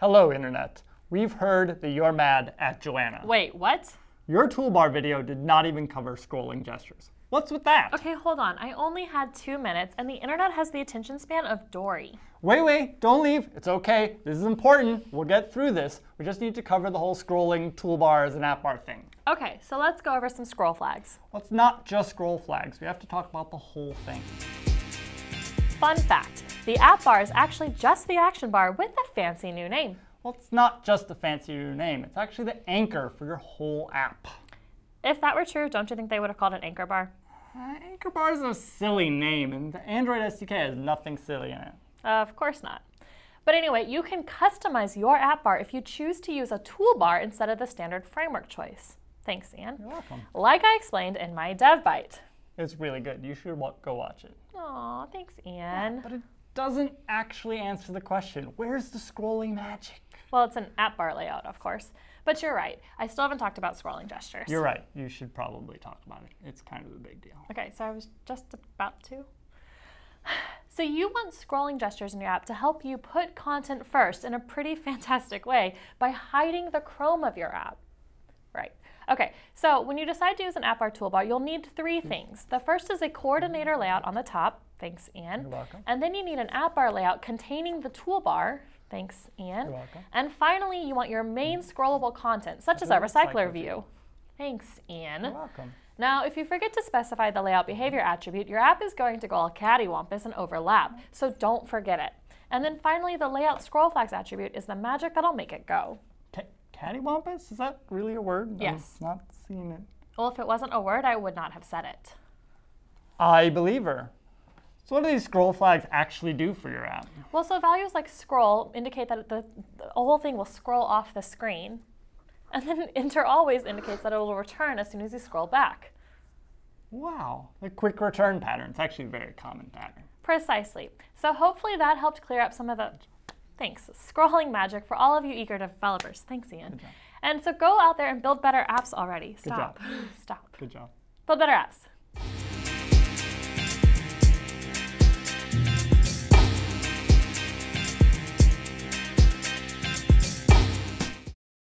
Hello, Internet. We've heard that you're mad at Joanna. Wait, what? Your toolbar video did not even cover scrolling gestures. What's with that? Okay, hold on. I only had two minutes, and the internet has the attention span of Dory. Wait, wait, don't leave. It's okay. This is important. We'll get through this. We just need to cover the whole scrolling toolbars and app bar thing. Okay, so let's go over some scroll flags. Well, it's not just scroll flags. We have to talk about the whole thing. Fun fact the app bar is actually just the action bar with a fancy new name. Well, it's not just a fancy new name. It's actually the anchor for your whole app. If that were true, don't you think they would have called it anchor bar? Uh, anchor bar is a silly name, and the Android SDK has nothing silly in it. Uh, of course not. But anyway, you can customize your app bar if you choose to use a toolbar instead of the standard framework choice. Thanks, Ian. You're welcome. Like I explained in my DevByte. It's really good. You should wa- go watch it. Aw, thanks, Ian. But it doesn't actually answer the question. Where's the scrolling magic? Well, it's an app bar layout, of course. But you're right. I still haven't talked about scrolling gestures. You're right. You should probably talk about it. It's kind of a big deal. Okay, so I was just about to. So you want scrolling gestures in your app to help you put content first in a pretty fantastic way by hiding the Chrome of your app. Okay, so when you decide to use an app bar toolbar, you'll need three hmm. things. The first is a coordinator layout on the top. Thanks, Ian. You're welcome. And then you need an app bar layout containing the toolbar. Thanks, Ian. You're welcome. And finally, you want your main hmm. scrollable content, such as a Recycler view. Thanks, Ian. You're welcome. Now, if you forget to specify the layout behavior attribute, your app is going to go all cattywampus and overlap, so don't forget it. And then finally, the layout scroll flags attribute is the magic that'll make it go. Ca- cattywampus? Is that really a word? Yes. I'm not seeing it. Well, if it wasn't a word, I would not have said it. I believe her. So what do these scroll flags actually do for your app? Well, so values like scroll indicate that the, the whole thing will scroll off the screen. And then enter always indicates that it will return as soon as you scroll back. Wow. The quick return pattern. It's actually a very common pattern. Precisely. So hopefully that helped clear up some of the thanks scrolling magic for all of you eager developers. Thanks, Ian. job. And so go out there and build better apps already. job. Stop. Stop. Good job. Build better apps.